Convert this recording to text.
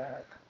back.